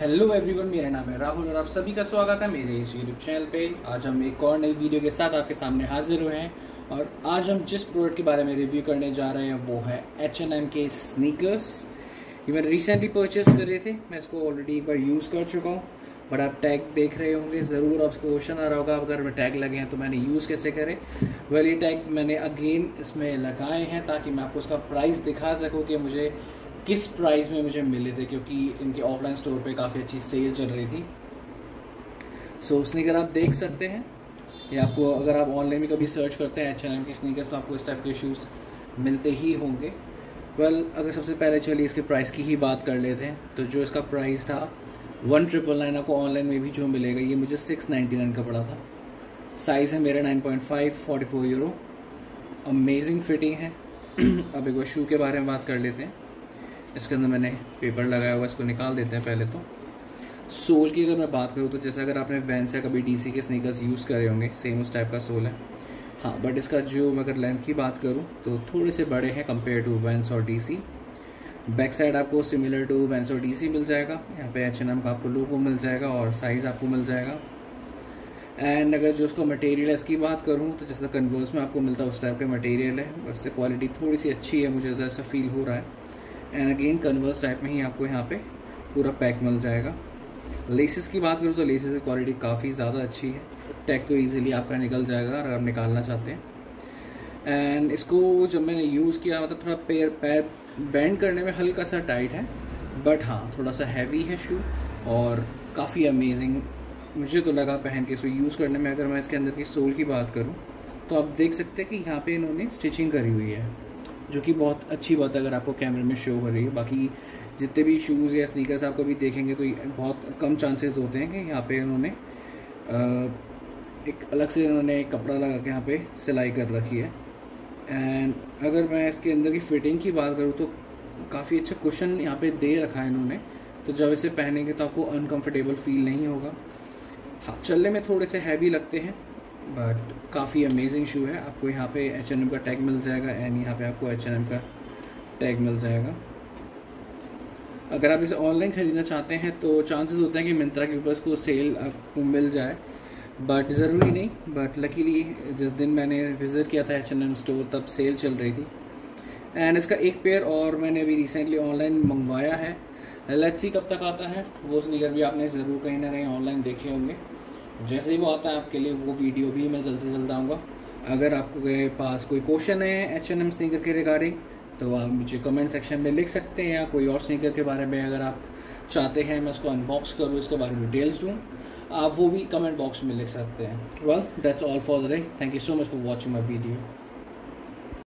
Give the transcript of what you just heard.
Hello everyone मेरा नाम है राहुल और आप सभी का स्वागत है मेरे इस यूट्यूब चैनल पे। आज हम एक और नई वीडियो के साथ आपके सामने हाजिर हुए हैं और आज हम जिस प्रोडक्ट के बारे में रिव्यू करने जा रहे हैं वो है एच एन एम के स्नीकर्स ये मैंने रिसेंटली परचेस करे थे, मैं इसको ऑलरेडी एक बार यूज़ कर चुका हूँ। बट आप टैग देख रहे होंगे, ज़रूर आपको क्वेश्चन आ रहा होगा, अगर मैं टैग लगे हैं तो मैंने यूज़ कैसे करें। वेल ये टैग मैंने अगेन इसमें लगाए हैं ताकि मैं आपको उसका प्राइस दिखा सकूँ कि मुझे किस प्राइस में मुझे मिले थे? क्योंकि इनके ऑफलाइन स्टोर पे काफ़ी अच्छी सेल चल रही थी। सो so, स्नीकर आप देख सकते हैं। या आपको अगर आप ऑनलाइन भी कभी सर्च करते हैं एच एन एम के स्नीकर्स तो आपको इस टाइप के शूज़ मिलते ही होंगे। वेल well, अगर सबसे पहले चलिए इसके प्राइस की ही बात कर लेते हैं तो जो इसका प्राइस था वन ट्रिपल नाइन आपको ऑनलाइन में भी जो मिलेगा ये मुझे सिक्स नाइन्टी नाइन का पड़ा था। साइज़ है मेरा nine point five forty four euro amazing fitting है। अब एक बार शू के बारे में बात कर लेते हैं। इसके अंदर मैंने पेपर लगाया हुआ इसको निकाल देते हैं पहले तो। सोल की अगर मैं बात करूँ तो जैसे अगर आपने वैंस या कभी डीसी के स्नीकर्स यूज़ करे होंगे सेम उस टाइप का सोल है। हाँ बट इसका जो मैं अगर लेंथ की बात करूँ तो थोड़े से बड़े हैं कंपेयर टू वैंस और डीसी बैक साइड आपको सिमिलर टू वैंस और डीसी मिल जाएगा। यहाँ पे एच एन एम का आपको लोगो मिल जाएगा और साइज़ आपको मिल जाएगा। एंड अगर जो उसका मटेरियल है, इसकी बात करूँ तो जैसा कन्वर्स में आपको मिलता है उस टाइप का मटेरियल है। उससे क्वालिटी थोड़ी सी अच्छी है, मुझे तो ऐसा फील हो रहा है। एंड अगेन कन्वर्स टाइप में ही आपको यहाँ पे पूरा पैक मिल जाएगा। लेसेस की बात करूँ तो लेसेस की क्वालिटी काफ़ी ज़्यादा अच्छी है। टैग तो ईजिली आपका निकल जाएगा अगर आप निकालना चाहते हैं। एंड इसको जब मैंने यूज़ किया मतलब थोड़ा पैर पैर बैंड करने में हल्का सा टाइट है। बट हाँ थोड़ा सा हैवी है शू और काफ़ी अमेजिंग मुझे तो लगा पहन के। इसको यूज़ करने में अगर मैं इसके अंदर की सोल की बात करूँ तो आप देख सकते हैं कि यहाँ पे इन्होंने स्टिचिंग करी हुई है। जो कि बहुत अच्छी बात है, अगर आपको कैमरे में शो कर रही है। बाकी जितने भी शूज़ या स्नीकर्स आप कभी देखेंगे तो बहुत कम चांसेस होते हैं कि यहाँ पे इन्होंने एक अलग से इन्होंने कपड़ा लगा के यहाँ पे सिलाई कर रखी है। एंड अगर मैं इसके अंदर की फिटिंग की बात करूँ तो काफ़ी अच्छा कुशन यहाँ पे दे रखा है इन्होंने। तो जब इसे पहनेंगे तो आपको अनकम्फर्टेबल फील नहीं होगा। हाँ चलने में थोड़े से हैवी लगते हैं। बट काफ़ी अमेजिंग शू है। आपको यहाँ पे एच एन एम का टैग मिल जाएगा एंड यहाँ पे आपको एच एन एम का टैग मिल जाएगा। अगर आप इसे ऑनलाइन ख़रीदना चाहते हैं तो चांसेस होते हैं कि मिंत्रा के ऊपर इसको सेल आपको मिल जाए। बट ज़रूरी नहीं। बट लकीली जिस दिन मैंने विज़िट किया था एच एन एम स्टोर तब सेल चल रही थी। एंड इसका एक पेयर और मैंने अभी रिसेंटली ऑनलाइन मंगवाया है। लेट्स सी कब तक आता है। वो स्नीकर भी आपने ज़रूर कहीं ना कहीं ऑनलाइन देखे होंगे। जैसे ही वो आता है आपके लिए, वो वीडियो भी मैं जल्द से जल्द आऊँगा। अगर आपके पास कोई क्वेश्चन है एच एन एम स्नीकर के रिगार्डिंग तो आप मुझे कमेंट सेक्शन में लिख सकते हैं या कोई और स्नीकर के बारे में अगर आप चाहते हैं, मैं उसको अनबॉक्स करूँ, इसके बारे में डिटेल्स दूँ, आप वो भी कमेंट बॉक्स में लिख सकते हैं। Well that's all for the day thank you so much for watching my video